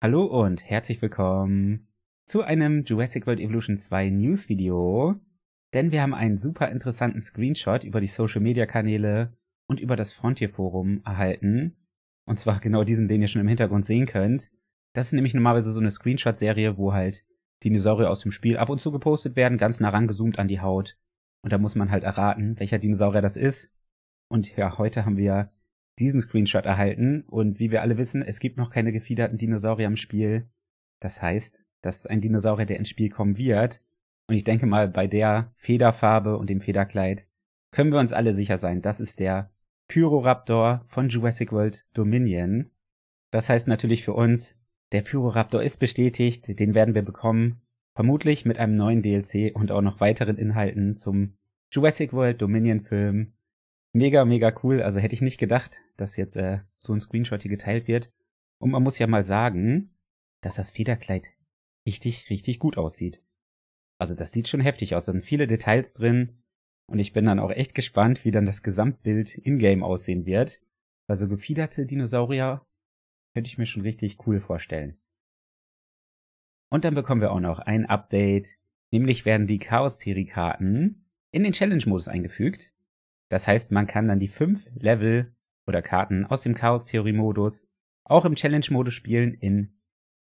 Hallo und herzlich willkommen zu einem Jurassic World Evolution 2 News Video. Denn wir haben einen super interessanten Screenshot über die Social Media Kanäle und über das Frontier Forum erhalten. Und zwar genau diesen, den ihr schon im Hintergrund sehen könnt. Das ist nämlich normalerweise so eine Screenshot-Serie, wo halt Dinosaurier aus dem Spiel ab und zu gepostet werden, ganz nah rangezoomt an die Haut. Und da muss man halt erraten, welcher Dinosaurier das ist. Und ja, heute haben wir diesen Screenshot erhalten und wie wir alle wissen, es gibt noch keine gefiederten Dinosaurier im Spiel. Das heißt, das ist ein Dinosaurier, der ins Spiel kommen wird. Und ich denke mal, bei der Federfarbe und dem Federkleid können wir uns alle sicher sein, das ist der Pyroraptor von Jurassic World Dominion. Das heißt natürlich für uns, der Pyroraptor ist bestätigt, den werden wir bekommen. Vermutlich mit einem neuen DLC und auch noch weiteren Inhalten zum Jurassic World Dominion Film mega, mega cool. Also hätte ich nicht gedacht, dass jetzt äh, so ein Screenshot hier geteilt wird. Und man muss ja mal sagen, dass das Federkleid richtig, richtig gut aussieht. Also das sieht schon heftig aus. Da sind viele Details drin. Und ich bin dann auch echt gespannt, wie dann das Gesamtbild in-game aussehen wird. Also gefiederte Dinosaurier könnte ich mir schon richtig cool vorstellen. Und dann bekommen wir auch noch ein Update. Nämlich werden die Chaos-Theorie-Karten in den Challenge-Modus eingefügt. Das heißt, man kann dann die fünf Level oder Karten aus dem Chaos-Theorie-Modus auch im Challenge-Modus spielen in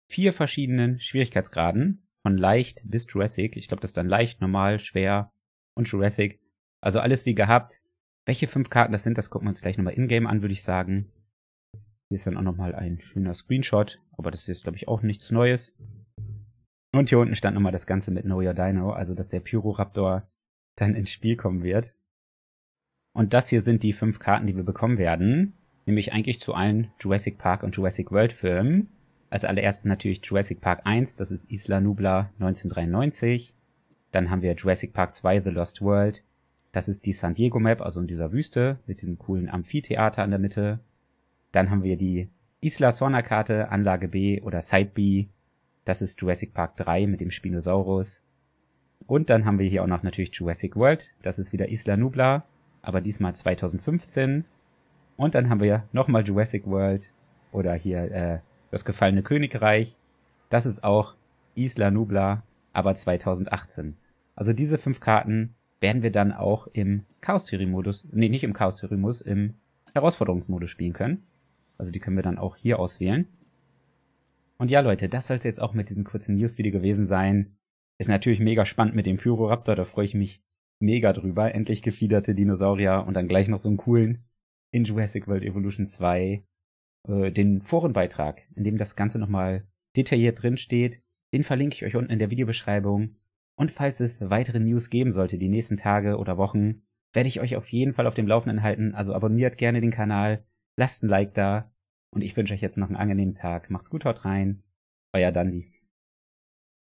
vier verschiedenen Schwierigkeitsgraden, von leicht bis Jurassic. Ich glaube, das ist dann leicht, normal, schwer und Jurassic. Also alles wie gehabt. Welche fünf Karten das sind, das gucken wir uns gleich nochmal in-game an, würde ich sagen. Hier ist dann auch nochmal ein schöner Screenshot, aber das ist glaube ich, auch nichts Neues. Und hier unten stand nochmal das Ganze mit Know Your Dino, also dass der Pyroraptor dann ins Spiel kommen wird. Und das hier sind die fünf Karten, die wir bekommen werden. Nämlich eigentlich zu allen Jurassic Park und Jurassic World Filmen. Als allererstes natürlich Jurassic Park 1, das ist Isla Nubla 1993. Dann haben wir Jurassic Park 2, The Lost World. Das ist die San Diego Map, also in dieser Wüste mit diesem coolen Amphitheater in der Mitte. Dann haben wir die Isla Sorna Karte, Anlage B oder Side B. Das ist Jurassic Park 3 mit dem Spinosaurus. Und dann haben wir hier auch noch natürlich Jurassic World. Das ist wieder Isla Nubla aber diesmal 2015. Und dann haben wir nochmal Jurassic World oder hier äh, das gefallene Königreich. Das ist auch Isla Nubla, aber 2018. Also diese fünf Karten werden wir dann auch im Chaos-Theorie-Modus, nee, nicht im Chaos-Theorie-Modus, im Herausforderungsmodus spielen können. Also die können wir dann auch hier auswählen. Und ja, Leute, das soll es jetzt auch mit diesem kurzen News-Video gewesen sein. Ist natürlich mega spannend mit dem Pyroraptor, da freue ich mich mega drüber. Endlich gefiederte Dinosaurier und dann gleich noch so einen coolen in Jurassic World Evolution 2 äh, den Forenbeitrag, in dem das Ganze nochmal detailliert drin steht. Den verlinke ich euch unten in der Videobeschreibung. Und falls es weitere News geben sollte, die nächsten Tage oder Wochen, werde ich euch auf jeden Fall auf dem Laufenden halten. Also abonniert gerne den Kanal, lasst ein Like da. Und ich wünsche euch jetzt noch einen angenehmen Tag. Macht's gut, haut rein. Euer Dandy.